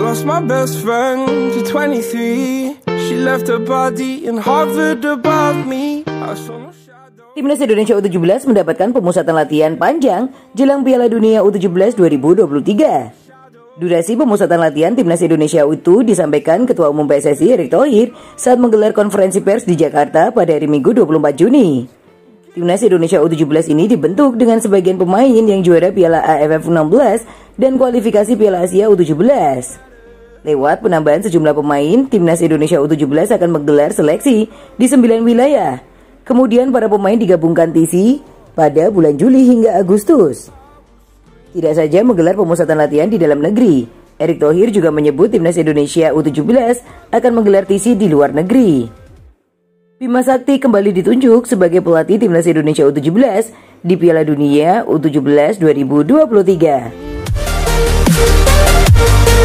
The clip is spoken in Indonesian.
lost my best friend to 23. She left her body in Harvard above me. I saw. Timnas Indonesia U17 mendapatkan pemusatan latihan panjang jelang Piala Dunia U17 2023. Durasi pemusatan latihan Timnas Indonesia U disampaikan Ketua Umum PSSI Erick Thohir saat menggelar konferensi pers di Jakarta pada hari Minggu 24 Juni. Timnas Indonesia U17 ini dibentuk dengan sebagian pemain yang juara Piala AFF 16 dan kualifikasi Piala Asia U17. Lewat penambahan sejumlah pemain, Timnas Indonesia U17 akan menggelar seleksi di 9 wilayah. Kemudian para pemain digabungkan TC pada bulan Juli hingga Agustus. Tidak saja menggelar pemusatan latihan di dalam negeri, Erick Thohir juga menyebut Timnas Indonesia U17 akan menggelar TC di luar negeri. Bima Sakti kembali ditunjuk sebagai pelatih Timnas Indonesia U17 di Piala Dunia U17 2023. Thank